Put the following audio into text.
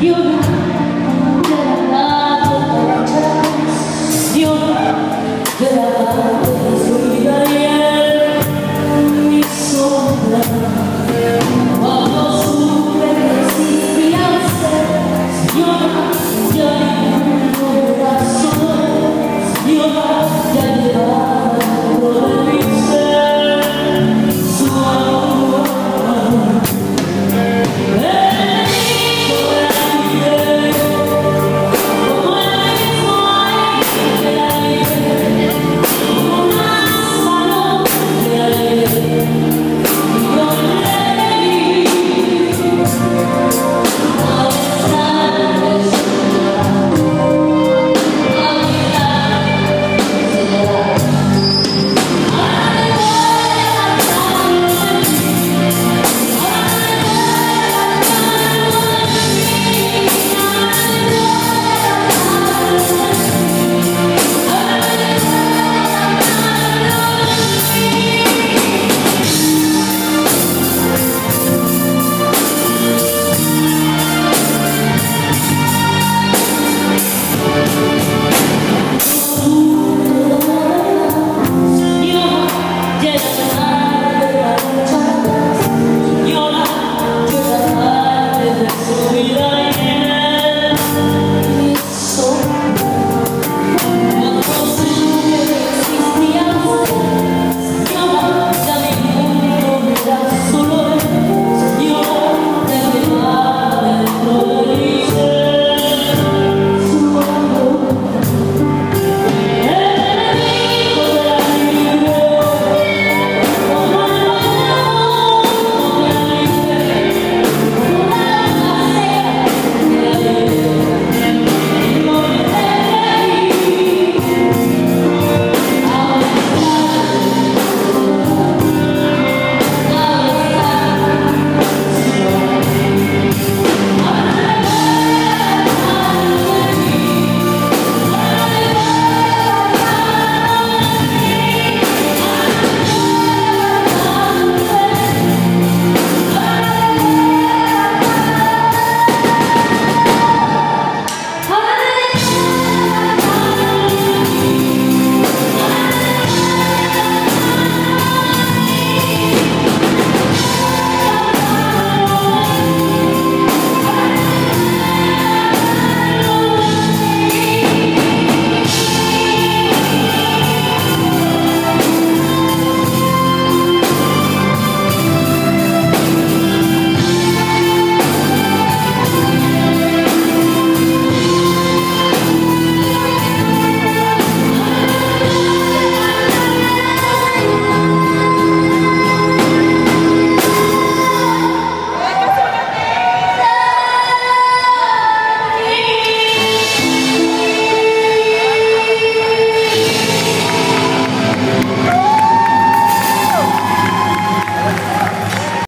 You.